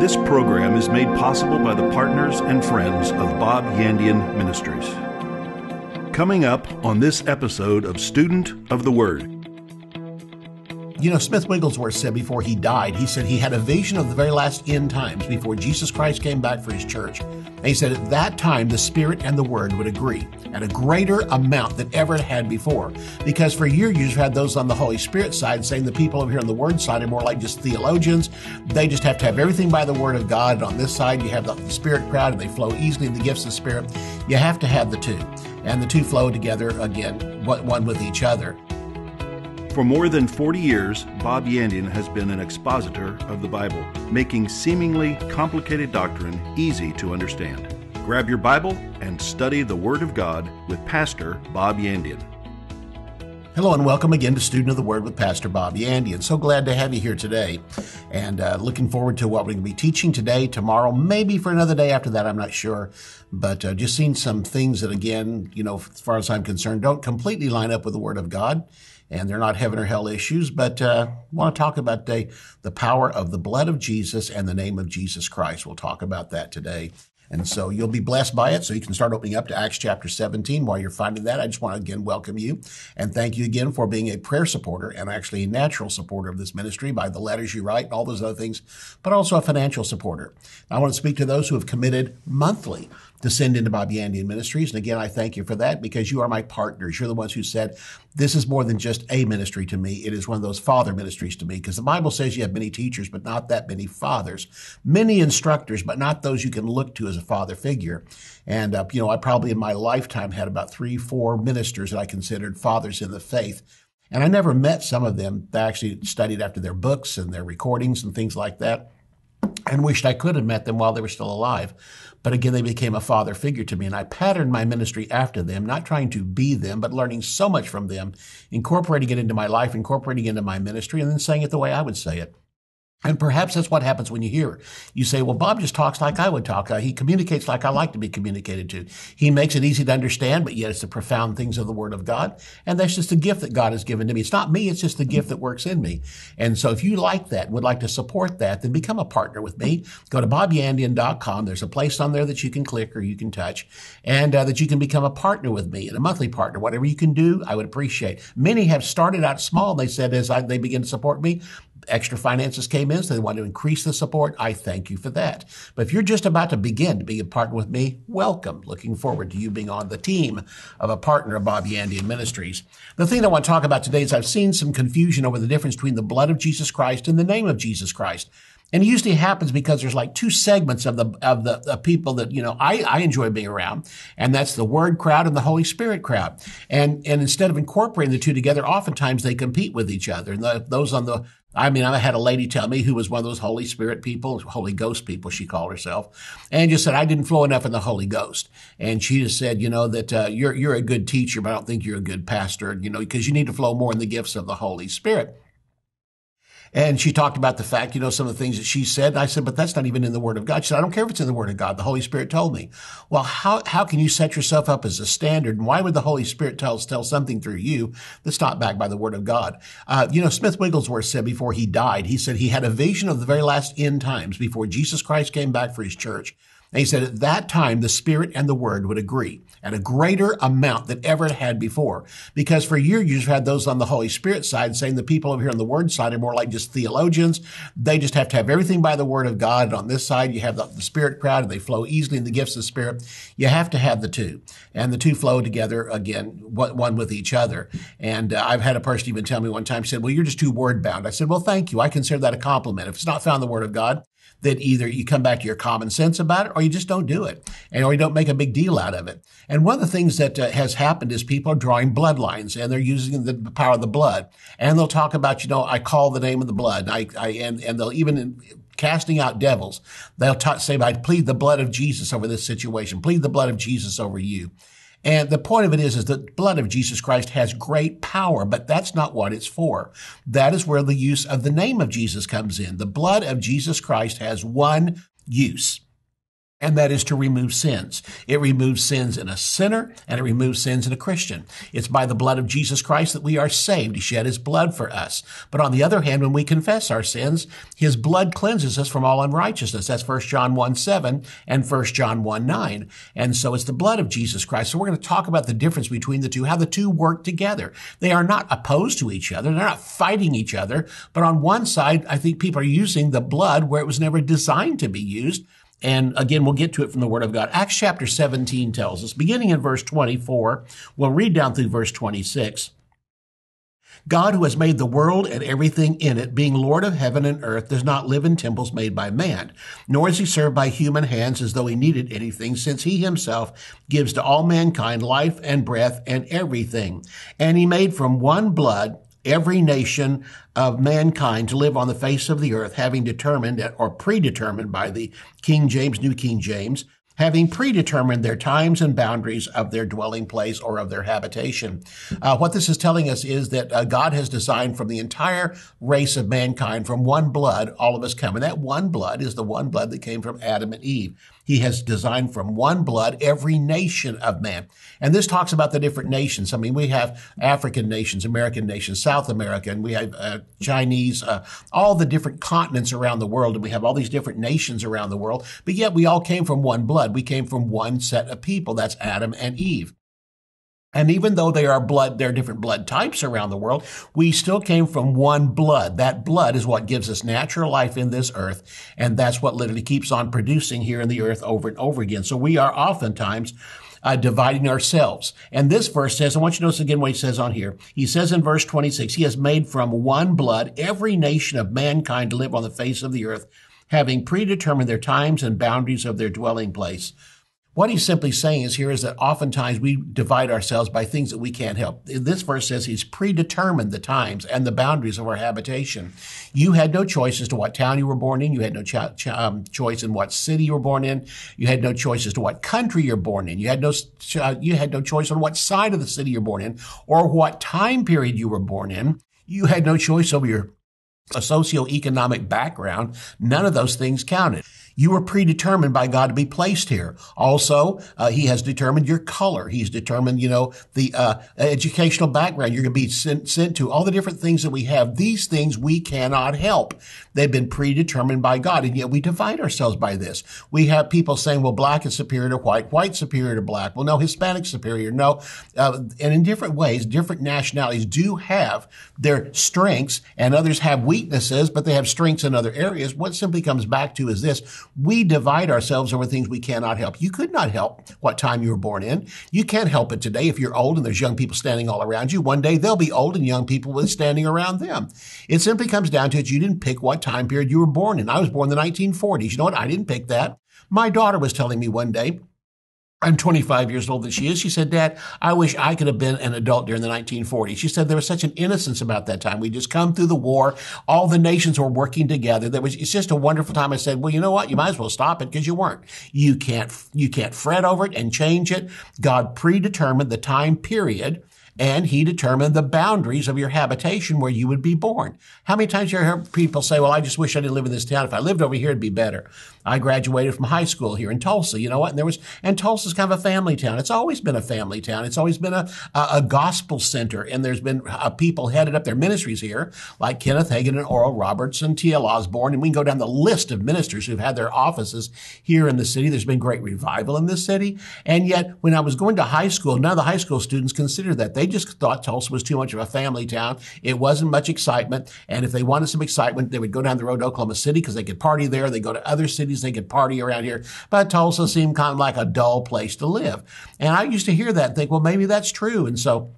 This program is made possible by the partners and friends of Bob Yandian Ministries. Coming up on this episode of Student of the Word. You know, Smith Wigglesworth said before he died, he said he had a vision of the very last end times before Jesus Christ came back for his church. And he said at that time the Spirit and the Word would agree at a greater amount than ever it had before. Because for years you've had those on the Holy Spirit side saying the people over here on the Word side are more like just theologians. They just have to have everything by the Word of God. And on this side you have the, the Spirit crowd and they flow easily in the gifts of the Spirit. You have to have the two. And the two flow together again, one with each other. For more than 40 years, Bob Yandian has been an expositor of the Bible, making seemingly complicated doctrine easy to understand. Grab your Bible and study the Word of God with Pastor Bob Yandian. Hello and welcome again to Student of the Word with Pastor Bob Yandian. So glad to have you here today and uh, looking forward to what we're going to be teaching today, tomorrow, maybe for another day after that, I'm not sure. But uh, just seeing some things that, again, you know, as far as I'm concerned, don't completely line up with the Word of God and they're not heaven or hell issues, but uh, want to talk about today the power of the blood of Jesus and the name of Jesus Christ. We'll talk about that today. And so you'll be blessed by it. So you can start opening up to Acts chapter 17 while you're finding that. I just want to again welcome you and thank you again for being a prayer supporter and actually a natural supporter of this ministry by the letters you write and all those other things, but also a financial supporter. I want to speak to those who have committed monthly to send into Bob Yandian Ministries. And again, I thank you for that because you are my partners. You're the ones who said, this is more than just a ministry to me. It is one of those father ministries to me because the Bible says you have many teachers, but not that many fathers, many instructors, but not those you can look to as a father figure. And, uh, you know, I probably in my lifetime had about three, four ministers that I considered fathers in the faith. And I never met some of them. I actually studied after their books and their recordings and things like that and wished I could have met them while they were still alive. But again, they became a father figure to me, and I patterned my ministry after them, not trying to be them, but learning so much from them, incorporating it into my life, incorporating it into my ministry, and then saying it the way I would say it. And perhaps that's what happens when you hear. You say, well, Bob just talks like I would talk. Uh, he communicates like I like to be communicated to. He makes it easy to understand, but yet it's the profound things of the Word of God. And that's just a gift that God has given to me. It's not me. It's just the gift that works in me. And so if you like that, would like to support that, then become a partner with me. Go to bobyandian.com. There's a place on there that you can click or you can touch and uh, that you can become a partner with me and a monthly partner. Whatever you can do, I would appreciate. Many have started out small. They said as I, they begin to support me, extra finances came in, so they want to increase the support. I thank you for that. But if you're just about to begin to be a partner with me, welcome. Looking forward to you being on the team of a partner of Bob Yandian Ministries. The thing I want to talk about today is I've seen some confusion over the difference between the blood of Jesus Christ and the name of Jesus Christ. And it usually happens because there's like two segments of the of the, the people that you know I, I enjoy being around, and that's the Word crowd and the Holy Spirit crowd. And and instead of incorporating the two together, oftentimes they compete with each other. And the, those on the I mean, I had a lady tell me who was one of those Holy Spirit people, Holy Ghost people, she called herself, and just said I didn't flow enough in the Holy Ghost. And she just said, you know, that uh, you're you're a good teacher, but I don't think you're a good pastor, you know, because you need to flow more in the gifts of the Holy Spirit. And she talked about the fact, you know, some of the things that she said. I said, but that's not even in the Word of God. She said, I don't care if it's in the Word of God. The Holy Spirit told me. Well, how, how can you set yourself up as a standard? And why would the Holy Spirit tell, tell something through you that's not backed by the Word of God? Uh, you know, Smith Wigglesworth said before he died, he said he had a vision of the very last end times before Jesus Christ came back for his church. And he said at that time, the Spirit and the Word would agree at a greater amount than ever it had before. Because for years, you've had those on the Holy Spirit side saying the people over here on the Word side are more like just theologians. They just have to have everything by the Word of God. And on this side, you have the, the Spirit crowd and they flow easily in the gifts of the Spirit. You have to have the two. And the two flow together again, one with each other. And uh, I've had a person even tell me one time, said, well, you're just too word bound. I said, well, thank you. I consider that a compliment. If it's not found in the Word of God, that either you come back to your common sense about it or you just don't do it and or you don't make a big deal out of it. And one of the things that uh, has happened is people are drawing bloodlines and they're using the power of the blood. And they'll talk about, you know, I call the name of the blood. I, I and, and they'll even in, casting out devils. They'll t- say, I plead the blood of Jesus over this situation. Plead the blood of Jesus over you. And the point of it is, is that the blood of Jesus Christ has great power, but that's not what it's for. That is where the use of the name of Jesus comes in. The blood of Jesus Christ has one use. And that is to remove sins. It removes sins in a sinner and it removes sins in a Christian. It's by the blood of Jesus Christ that we are saved. He shed his blood for us. But on the other hand, when we confess our sins, his blood cleanses us from all unrighteousness. That's 1 John 1 7 and 1 John 1 9. And so it's the blood of Jesus Christ. So we're going to talk about the difference between the two, how the two work together. They are not opposed to each other. They're not fighting each other. But on one side, I think people are using the blood where it was never designed to be used and again, we'll get to it from the Word of God. Acts chapter 17 tells us, beginning in verse 24, we'll read down through verse 26. God, who has made the world and everything in it, being Lord of heaven and earth, does not live in temples made by man, nor is he served by human hands as though he needed anything, since he himself gives to all mankind life and breath and everything. And he made from one blood every nation of mankind to live on the face of the earth, having determined or predetermined by the King James, New King James, having predetermined their times and boundaries of their dwelling place or of their habitation. Uh, what this is telling us is that uh, God has designed from the entire race of mankind, from one blood, all of us come. And that one blood is the one blood that came from Adam and Eve. He has designed from one blood every nation of man. And this talks about the different nations. I mean, we have African nations, American nations, South America, and we have uh, Chinese, uh, all the different continents around the world, and we have all these different nations around the world. But yet we all came from one blood. We came from one set of people. That's Adam and Eve. And even though they are blood, there are different blood types around the world, we still came from one blood. That blood is what gives us natural life in this earth. And that's what literally keeps on producing here in the earth over and over again. So we are oftentimes uh, dividing ourselves. And this verse says, I want you to notice again what he says on here. He says in verse 26, he has made from one blood every nation of mankind to live on the face of the earth, having predetermined their times and boundaries of their dwelling place. What he's simply saying is here is that oftentimes we divide ourselves by things that we can't help. This verse says he's predetermined the times and the boundaries of our habitation. You had no choice as to what town you were born in. You had no cho- cho- um, choice in what city you were born in. You had no choice as to what country you're born in. You had no uh, you had no choice on what side of the city you're born in or what time period you were born in. You had no choice over your a socioeconomic background. None of those things counted. You were predetermined by God to be placed here. Also, uh, He has determined your color. He's determined, you know, the uh, educational background you're going to be sent, sent to. All the different things that we have. These things we cannot help. They've been predetermined by God, and yet we divide ourselves by this. We have people saying, "Well, black is superior to white, white superior to black." Well, no, Hispanic superior. No, uh, and in different ways, different nationalities do have their strengths, and others have weaknesses, but they have strengths in other areas. What simply comes back to is this we divide ourselves over things we cannot help. You could not help what time you were born in. You can't help it today if you're old and there's young people standing all around you. One day they'll be old and young people will be standing around them. It simply comes down to it. You didn't pick what time period you were born in. I was born in the 1940s. You know what? I didn't pick that. My daughter was telling me one day, I'm 25 years old than she is. She said, Dad, I wish I could have been an adult during the 1940s. She said there was such an innocence about that time. We just come through the war. All the nations were working together. There was, it's just a wonderful time. I said, well, you know what? You might as well stop it because you weren't. You can't, you can't fret over it and change it. God predetermined the time period and he determined the boundaries of your habitation where you would be born. How many times you hear people say, well, I just wish I didn't live in this town. If I lived over here, it'd be better. I graduated from high school here in Tulsa, you know what? And there was, and Tulsa's kind of a family town. It's always been a family town. It's always been a, a, a gospel center. And there's been uh, people headed up their ministries here, like Kenneth Hagin and Oral Roberts and T.L. Osborn. And we can go down the list of ministers who've had their offices here in the city. There's been great revival in this city. And yet, when I was going to high school, none of the high school students considered that. They just thought Tulsa was too much of a family town. It wasn't much excitement. And if they wanted some excitement, they would go down the road to Oklahoma City because they could party there. They go to other cities. They could party around here. But Tulsa seemed kind of like a dull place to live. And I used to hear that and think, well, maybe that's true. And so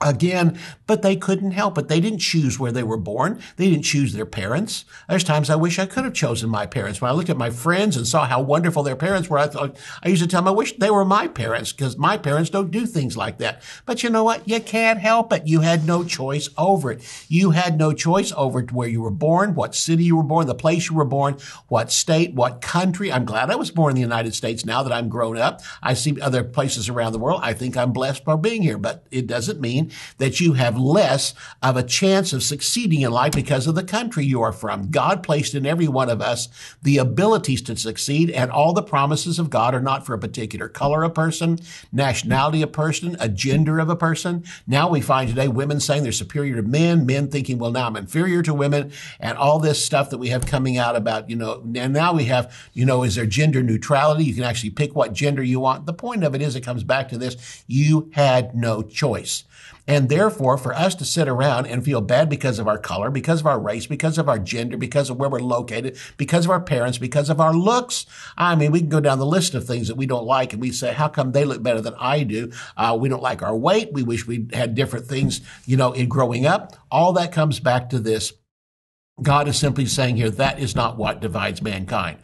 Again, but they couldn't help it. They didn't choose where they were born. They didn't choose their parents. There's times I wish I could have chosen my parents. When I looked at my friends and saw how wonderful their parents were, I thought, I used to tell them I wish they were my parents because my parents don't do things like that. But you know what? You can't help it. You had no choice over it. You had no choice over where you were born, what city you were born, the place you were born, what state, what country. I'm glad I was born in the United States now that I'm grown up. I see other places around the world. I think I'm blessed by being here, but it doesn't mean mean that you have less of a chance of succeeding in life because of the country you are from. God placed in every one of us the abilities to succeed and all the promises of God are not for a particular color of person, nationality of person, a gender of a person. Now we find today women saying they're superior to men, men thinking, well, now I'm inferior to women and all this stuff that we have coming out about, you know, and now we have, you know, is there gender neutrality? You can actually pick what gender you want. The point of it is it comes back to this. You had no choice. And therefore, for us to sit around and feel bad because of our color, because of our race, because of our gender, because of where we're located, because of our parents, because of our looks, I mean, we can go down the list of things that we don't like and we say, how come they look better than I do? Uh, we don't like our weight. We wish we had different things, you know, in growing up. All that comes back to this. God is simply saying here, that is not what divides mankind.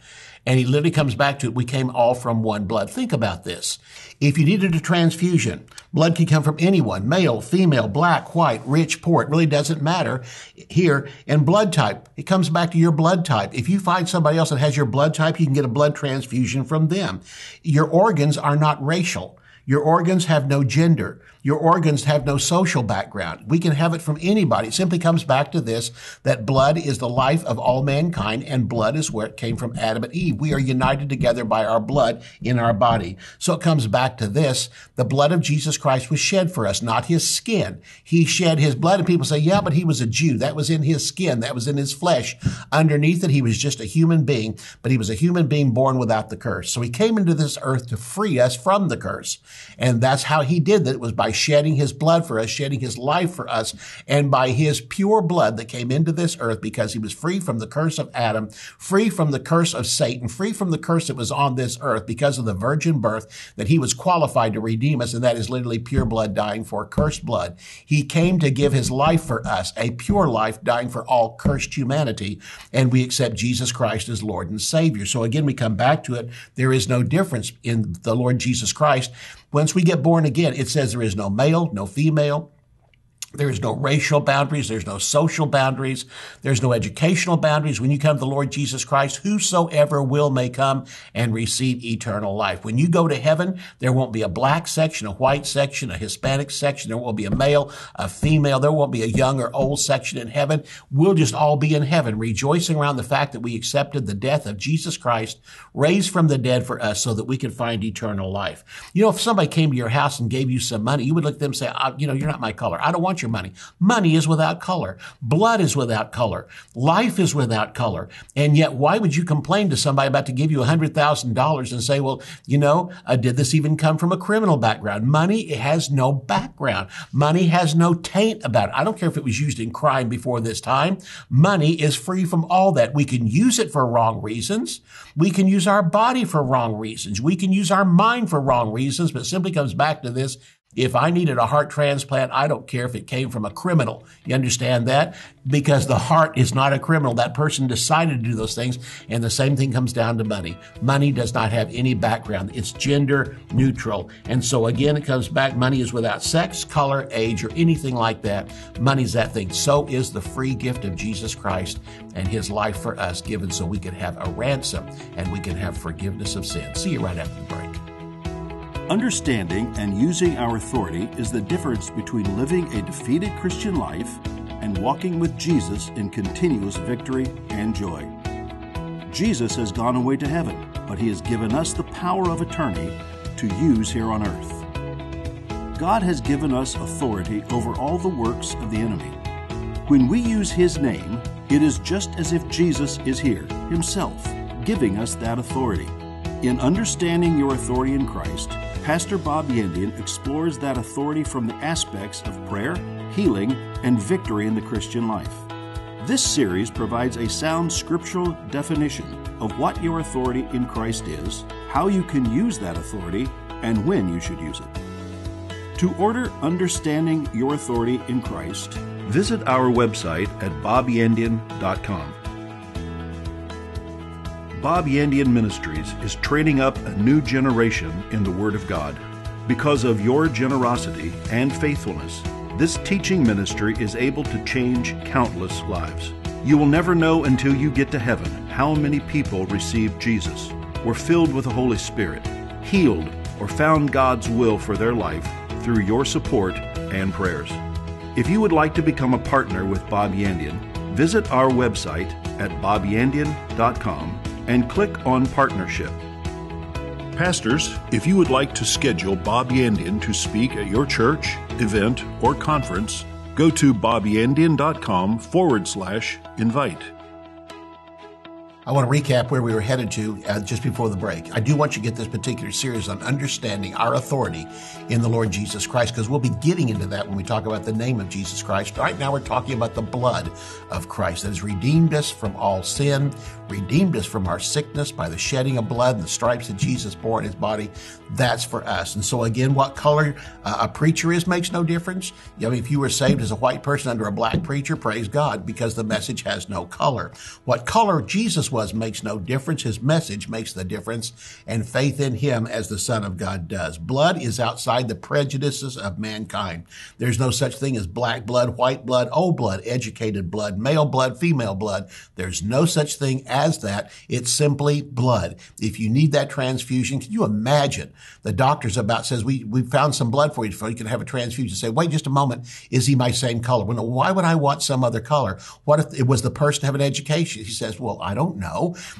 And he literally comes back to it. We came all from one blood. Think about this. If you needed a transfusion, blood can come from anyone, male, female, black, white, rich, poor. It really doesn't matter here. And blood type, it comes back to your blood type. If you find somebody else that has your blood type, you can get a blood transfusion from them. Your organs are not racial. Your organs have no gender. Your organs have no social background. We can have it from anybody. It simply comes back to this, that blood is the life of all mankind and blood is where it came from Adam and Eve. We are united together by our blood in our body. So it comes back to this. The blood of Jesus Christ was shed for us, not his skin. He shed his blood and people say, yeah, but he was a Jew. That was in his skin. That was in his flesh. Underneath it, he was just a human being, but he was a human being born without the curse. So he came into this earth to free us from the curse. And that's how he did that. It was by shedding his blood for us, shedding his life for us, and by his pure blood that came into this earth because he was free from the curse of Adam, free from the curse of Satan, free from the curse that was on this earth because of the virgin birth that he was qualified to redeem us. And that is literally pure blood dying for cursed blood. He came to give his life for us, a pure life dying for all cursed humanity. And we accept Jesus Christ as Lord and Savior. So again, we come back to it. There is no difference in the Lord Jesus Christ once we get born again, it says there is no male, no female, there's no racial boundaries. There's no social boundaries. There's no educational boundaries. When you come to the Lord Jesus Christ, whosoever will may come and receive eternal life. When you go to heaven, there won't be a black section, a white section, a Hispanic section. There won't be a male, a female. There won't be a young or old section in heaven. We'll just all be in heaven, rejoicing around the fact that we accepted the death of Jesus Christ, raised from the dead for us so that we can find eternal life. You know, if somebody came to your house and gave you some money, you would look at them and say, ah, you know, you're not my color. I don't want your your money. Money is without color. Blood is without color. Life is without color. And yet, why would you complain to somebody about to give you $100,000 and say, well, you know, uh, did this even come from a criminal background? Money has no background. Money has no taint about it. I don't care if it was used in crime before this time. Money is free from all that. We can use it for wrong reasons. We can use our body for wrong reasons. We can use our mind for wrong reasons, but simply comes back to this if I needed a heart transplant, I don't care if it came from a criminal. You understand that? Because the heart is not a criminal. That person decided to do those things. And the same thing comes down to money. Money does not have any background. It's gender neutral. And so again, it comes back. Money is without sex, color, age, or anything like that. Money's that thing. So is the free gift of Jesus Christ and his life for us given so we can have a ransom and we can have forgiveness of sin. See you right after the break. Understanding and using our authority is the difference between living a defeated Christian life and walking with Jesus in continuous victory and joy. Jesus has gone away to heaven, but he has given us the power of attorney to use here on earth. God has given us authority over all the works of the enemy. When we use his name, it is just as if Jesus is here, himself, giving us that authority. In understanding your authority in Christ, Pastor Bob Yandian explores that authority from the aspects of prayer, healing, and victory in the Christian life. This series provides a sound scriptural definition of what your authority in Christ is, how you can use that authority, and when you should use it. To order Understanding Your Authority in Christ, visit our website at bobyandian.com. Bob Yandian Ministries is training up a new generation in the Word of God. Because of your generosity and faithfulness, this teaching ministry is able to change countless lives. You will never know until you get to heaven how many people received Jesus, were filled with the Holy Spirit, healed, or found God's will for their life through your support and prayers. If you would like to become a partner with Bob Yandian, visit our website at bobyandian.com and click on Partnership. Pastors, if you would like to schedule Bob Yandian to speak at your church, event, or conference, go to bobyandian.com forward slash invite. I want to recap where we were headed to uh, just before the break. I do want you to get this particular series on understanding our authority in the Lord Jesus Christ, because we'll be getting into that when we talk about the name of Jesus Christ. Right now, we're talking about the blood of Christ that has redeemed us from all sin, redeemed us from our sickness by the shedding of blood and the stripes that Jesus bore in his body. That's for us. And so, again, what color uh, a preacher is makes no difference. I mean, if you were saved as a white person under a black preacher, praise God, because the message has no color. What color Jesus was makes no difference. His message makes the difference, and faith in him as the Son of God does. Blood is outside the prejudices of mankind. There's no such thing as black blood, white blood, old blood, educated blood, male blood, female blood. There's no such thing as that. It's simply blood. If you need that transfusion, can you imagine the doctor's about says, we, we found some blood for you, so you can have a transfusion. Say, wait just a moment. Is he my same color? Well, why would I want some other color? What if it was the person to have an education? He says, well, I don't know.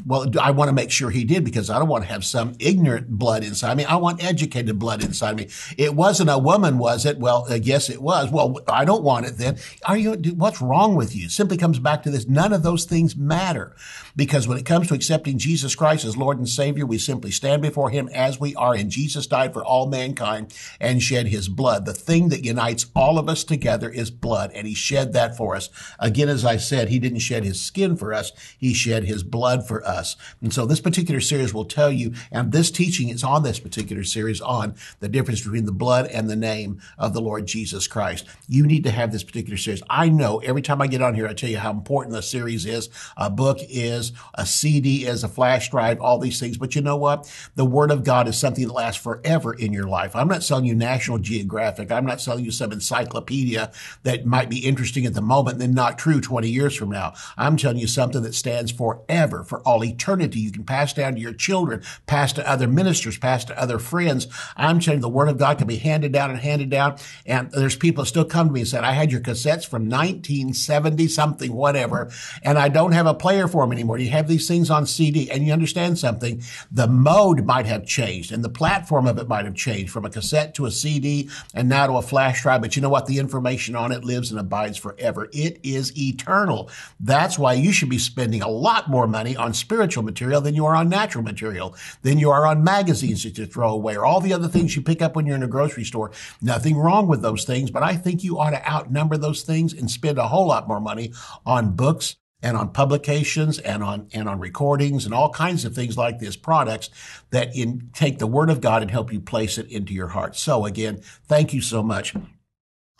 Well, I want to make sure he did because I don't want to have some ignorant blood inside me. I want educated blood inside me. It wasn't a woman, was it? Well, uh, yes, it was. Well, I don't want it then. Are you, what's wrong with you? Simply comes back to this. None of those things matter because when it comes to accepting Jesus Christ as Lord and Savior, we simply stand before Him as we are. And Jesus died for all mankind and shed His blood. The thing that unites all of us together is blood, and He shed that for us. Again, as I said, He didn't shed His skin for us. He shed His blood for us. And so this particular series will tell you, and this teaching is on this particular series on the difference between the blood and the name of the Lord Jesus Christ. You need to have this particular series. I know every time I get on here, I tell you how important the series is. A book is is, a CD is, a flash drive, all these things. But you know what? The Word of God is something that lasts forever in your life. I'm not selling you National Geographic. I'm not selling you some encyclopedia that might be interesting at the moment, and then not true 20 years from now. I'm telling you something that stands forever, for all eternity. You can pass down to your children, pass to other ministers, pass to other friends. I'm you the Word of God can be handed down and handed down. And there's people that still come to me and said, I had your cassettes from 1970 something, whatever, and I don't have a player for them anymore anymore. You have these things on CD and you understand something. The mode might have changed and the platform of it might have changed from a cassette to a CD and now to a flash drive. But you know what? The information on it lives and abides forever. It is eternal. That's why you should be spending a lot more money on spiritual material than you are on natural material, than you are on magazines that you throw away or all the other things you pick up when you're in a grocery store. Nothing wrong with those things, but I think you ought to outnumber those things and spend a whole lot more money on books and on publications and on and on recordings and all kinds of things like this products that in, take the word of God and help you place it into your heart. So again, thank you so much.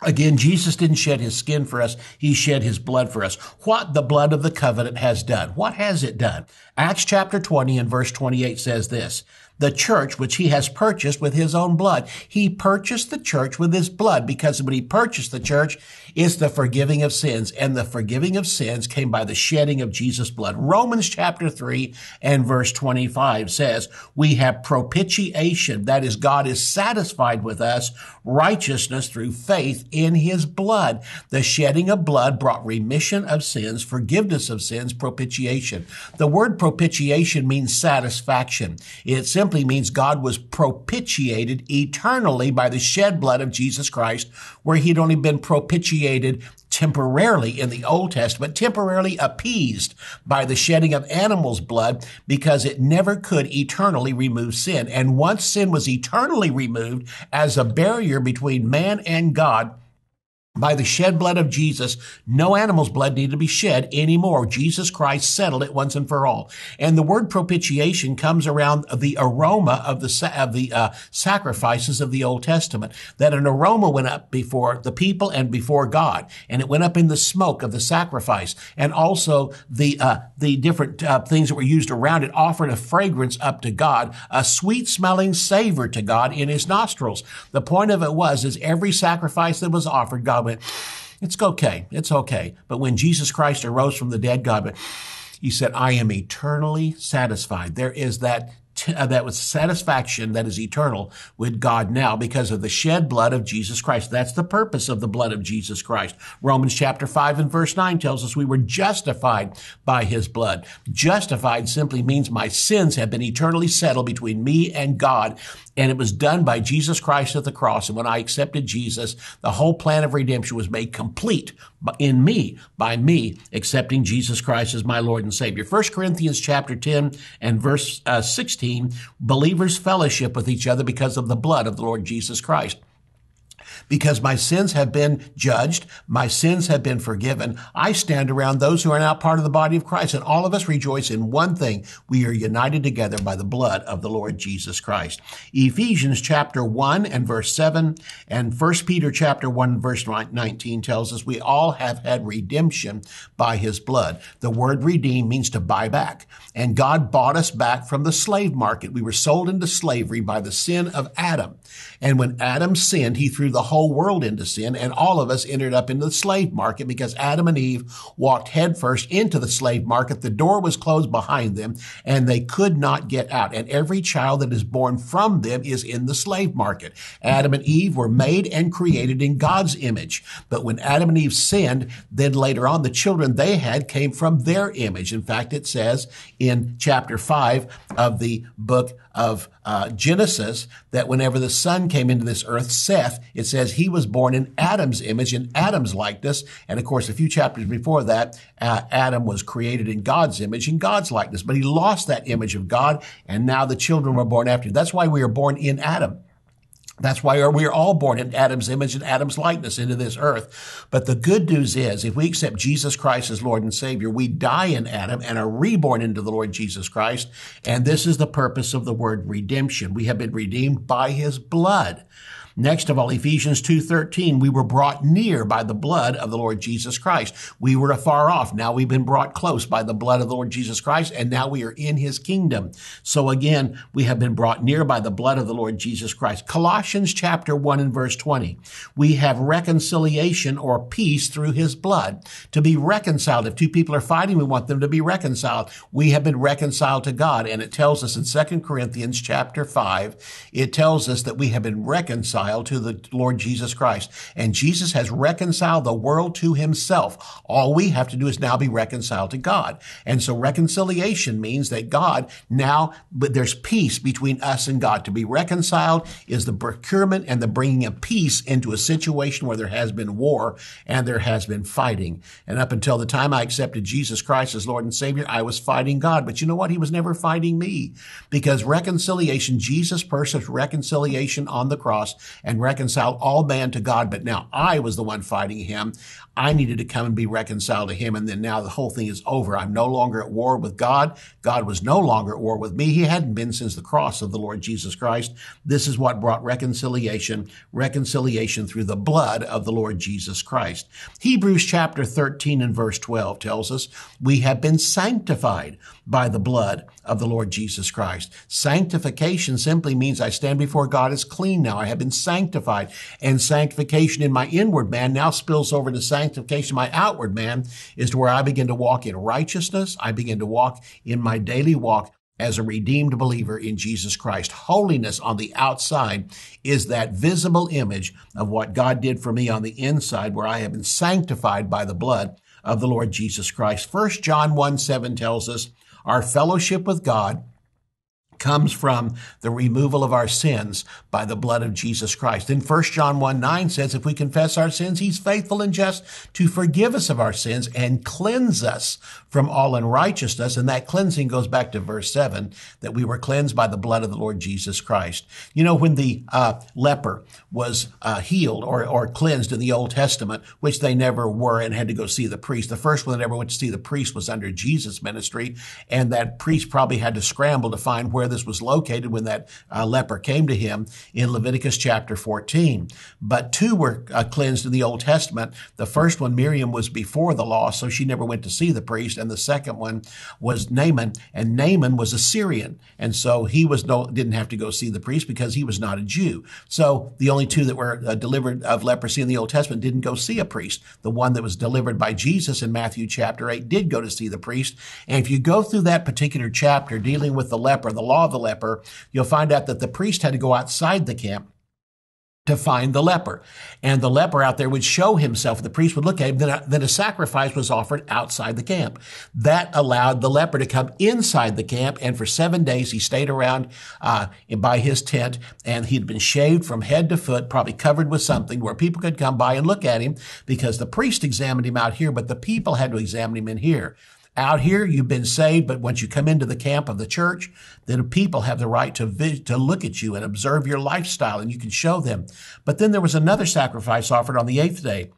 Again, Jesus didn't shed his skin for us. He shed his blood for us. What the blood of the covenant has done. What has it done? Acts chapter 20 and verse 28 says this, the church which he has purchased with his own blood. He purchased the church with his blood because when he purchased the church, is the forgiving of sins. And the forgiving of sins came by the shedding of Jesus' blood. Romans chapter 3 and verse 25 says, we have propitiation. That is, God is satisfied with us righteousness through faith in his blood. The shedding of blood brought remission of sins, forgiveness of sins, propitiation. The word propitiation means satisfaction. It simply means God was propitiated eternally by the shed blood of Jesus Christ, where he'd only been propitiated temporarily in the Old Testament, temporarily appeased by the shedding of animals' blood because it never could eternally remove sin. And once sin was eternally removed as a barrier between man and God, by the shed blood of Jesus, no animal's blood needed to be shed anymore. Jesus Christ settled it once and for all. And the word propitiation comes around the aroma of the, of the uh, sacrifices of the Old Testament. That an aroma went up before the people and before God, and it went up in the smoke of the sacrifice, and also the uh, the different uh, things that were used around it offered a fragrance up to God, a sweet smelling savor to God in His nostrils. The point of it was is every sacrifice that was offered, God it's okay. It's okay. But when Jesus Christ arose from the dead, God went, he said, I am eternally satisfied. There is that uh, that was satisfaction that is eternal with God now because of the shed blood of Jesus Christ. That's the purpose of the blood of Jesus Christ. Romans chapter 5 and verse 9 tells us we were justified by his blood. Justified simply means my sins have been eternally settled between me and God and it was done by Jesus Christ at the cross. And when I accepted Jesus, the whole plan of redemption was made complete in me, by me accepting Jesus Christ as my Lord and Savior. 1 Corinthians chapter 10 and verse uh, 16, believers fellowship with each other because of the blood of the Lord Jesus Christ because my sins have been judged, my sins have been forgiven. I stand around those who are now part of the body of Christ, and all of us rejoice in one thing. We are united together by the blood of the Lord Jesus Christ. Ephesians chapter 1 and verse 7 and 1 Peter chapter 1 verse 19 tells us we all have had redemption by his blood. The word redeem means to buy back. And God bought us back from the slave market. We were sold into slavery by the sin of Adam. And when Adam sinned, he threw the whole world into sin and all of us ended up in the slave market because Adam and Eve walked headfirst into the slave market. The door was closed behind them and they could not get out. And every child that is born from them is in the slave market. Adam and Eve were made and created in God's image. But when Adam and Eve sinned, then later on the children they had came from their image. In fact, it says in chapter 5 of the book of uh, Genesis that whenever the son came into this earth, Seth, it says he was born in Adam's image, in Adam's likeness. And of course, a few chapters before that, uh, Adam was created in God's image, in God's likeness. But he lost that image of God, and now the children were born after. That's why we are born in Adam. That's why we are all born in Adam's image and Adam's likeness into this earth. But the good news is, if we accept Jesus Christ as Lord and Savior, we die in Adam and are reborn into the Lord Jesus Christ. And this is the purpose of the word redemption. We have been redeemed by his blood. Next of all, Ephesians 2.13, we were brought near by the blood of the Lord Jesus Christ. We were afar off. Now we've been brought close by the blood of the Lord Jesus Christ, and now we are in his kingdom. So again, we have been brought near by the blood of the Lord Jesus Christ. Colossians chapter 1 and verse 20, we have reconciliation or peace through his blood. To be reconciled, if two people are fighting, we want them to be reconciled. We have been reconciled to God, and it tells us in 2 Corinthians chapter 5, it tells us that we have been reconciled reconciled to the Lord Jesus Christ. And Jesus has reconciled the world to himself. All we have to do is now be reconciled to God. And so reconciliation means that God now, but there's peace between us and God. To be reconciled is the procurement and the bringing of peace into a situation where there has been war and there has been fighting. And up until the time I accepted Jesus Christ as Lord and Savior, I was fighting God. But you know what? He was never fighting me because reconciliation, Jesus' person reconciliation on the cross and reconciled all man to God. But now I was the one fighting him. I needed to come and be reconciled to him. And then now the whole thing is over. I'm no longer at war with God. God was no longer at war with me. He hadn't been since the cross of the Lord Jesus Christ. This is what brought reconciliation, reconciliation through the blood of the Lord Jesus Christ. Hebrews chapter 13 and verse 12 tells us we have been sanctified by the blood of the Lord Jesus Christ. Sanctification simply means I stand before God as clean now. I have been sanctified and sanctification in my inward man now spills over to sanctification. My outward man is to where I begin to walk in righteousness. I begin to walk in my daily walk as a redeemed believer in Jesus Christ. Holiness on the outside is that visible image of what God did for me on the inside where I have been sanctified by the blood of the Lord Jesus Christ. 1 John 1 7 tells us our fellowship with God comes from the removal of our sins by the blood of Jesus Christ. Then 1 John 1 9 says, if we confess our sins, he's faithful and just to forgive us of our sins and cleanse us from all unrighteousness. And that cleansing goes back to verse 7 that we were cleansed by the blood of the Lord Jesus Christ. You know, when the uh, leper was uh, healed or, or cleansed in the Old Testament, which they never were and had to go see the priest, the first one that ever went to see the priest was under Jesus' ministry. And that priest probably had to scramble to find where this was located when that uh, leper came to him in Leviticus chapter 14. But two were uh, cleansed in the Old Testament. The first one, Miriam, was before the law, so she never went to see the priest. And the second one was Naaman, and Naaman was a Syrian. And so he was no, didn't have to go see the priest because he was not a Jew. So the only two that were uh, delivered of leprosy in the Old Testament didn't go see a priest. The one that was delivered by Jesus in Matthew chapter 8 did go to see the priest. And if you go through that particular chapter dealing with the leper, the law of the leper, you'll find out that the priest had to go outside the camp to find the leper. And the leper out there would show himself. The priest would look at him. Then a, then a sacrifice was offered outside the camp. That allowed the leper to come inside the camp. And for seven days, he stayed around uh, by his tent. And he'd been shaved from head to foot, probably covered with something where people could come by and look at him because the priest examined him out here, but the people had to examine him in here. Out here, you've been saved, but once you come into the camp of the church, then people have the right to, to look at you and observe your lifestyle, and you can show them. But then there was another sacrifice offered on the eighth day.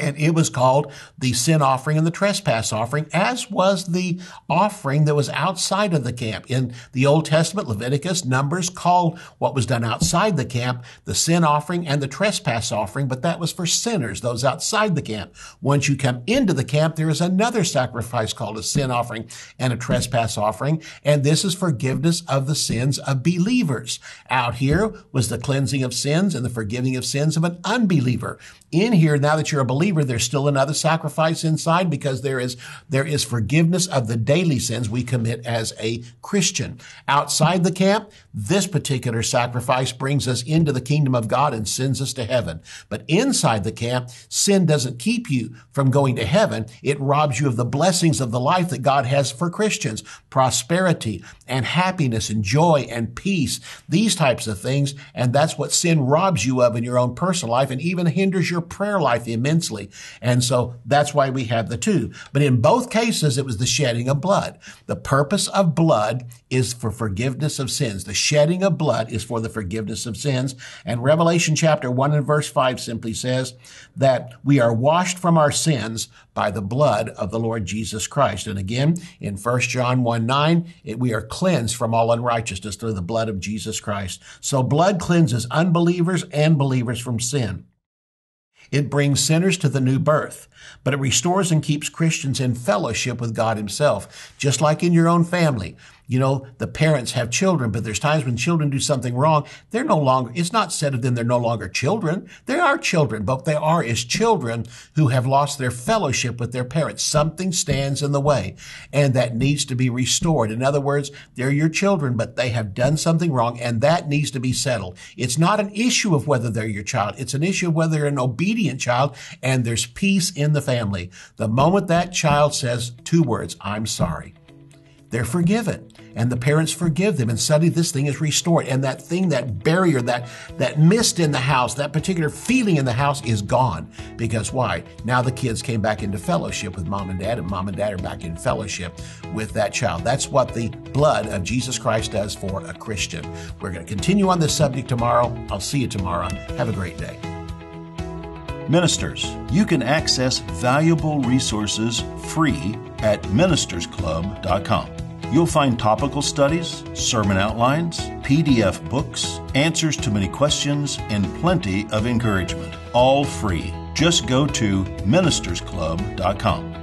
And it was called the sin offering and the trespass offering, as was the offering that was outside of the camp. In the Old Testament, Leviticus, Numbers called what was done outside the camp the sin offering and the trespass offering, but that was for sinners, those outside the camp. Once you come into the camp, there is another sacrifice called a sin offering and a trespass offering, and this is forgiveness of the sins of believers. Out here was the cleansing of sins and the forgiving of sins of an unbeliever. In here, now that you're a believer, believer, there's still another sacrifice inside because there is, there is forgiveness of the daily sins we commit as a Christian. Outside the camp, this particular sacrifice brings us into the kingdom of God and sends us to heaven. But inside the camp, sin doesn't keep you from going to heaven. It robs you of the blessings of the life that God has for Christians, prosperity and happiness and joy and peace, these types of things. And that's what sin robs you of in your own personal life and even hinders your prayer life immensely and so that's why we have the two. But in both cases, it was the shedding of blood. The purpose of blood is for forgiveness of sins. The shedding of blood is for the forgiveness of sins. And Revelation chapter 1 and verse 5 simply says that we are washed from our sins by the blood of the Lord Jesus Christ. And again, in 1 John 1 9, it, we are cleansed from all unrighteousness through the blood of Jesus Christ. So blood cleanses unbelievers and believers from sin. It brings sinners to the new birth, but it restores and keeps Christians in fellowship with God Himself, just like in your own family. You know, the parents have children, but there's times when children do something wrong. They're no longer, it's not said of them they're no longer children. They are children, but they are as children who have lost their fellowship with their parents. Something stands in the way and that needs to be restored. In other words, they're your children, but they have done something wrong and that needs to be settled. It's not an issue of whether they're your child. It's an issue of whether they're an obedient child and there's peace in the family. The moment that child says two words, I'm sorry, they're forgiven. And the parents forgive them and suddenly this thing is restored and that thing that barrier that that mist in the house that particular feeling in the house is gone. Because why? Now the kids came back into fellowship with mom and dad and mom and dad are back in fellowship with that child. That's what the blood of jesus christ does for a christian. We're going to continue on this subject tomorrow. I'll see you tomorrow. Have a great day Ministers, you can access valuable resources free at ministersclub.com. You'll find topical studies, sermon outlines, PDF books, answers to many questions, and plenty of encouragement, all free. Just go to ministersclub.com.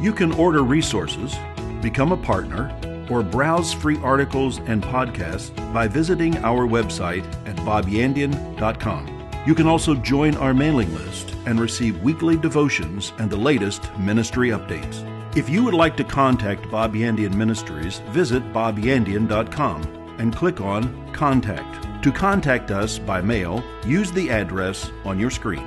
You can order resources, become a partner, or browse free articles and podcasts by visiting our website at bobyandian.com. You can also join our mailing list and receive weekly devotions and the latest ministry updates. If you would like to contact Bob Yandian Ministries, visit bobyandian.com and click on Contact. To contact us by mail, use the address on your screen.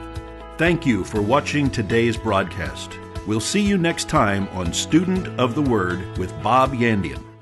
Thank you for watching today's broadcast. We'll see you next time on Student of the Word with Bob Yandian.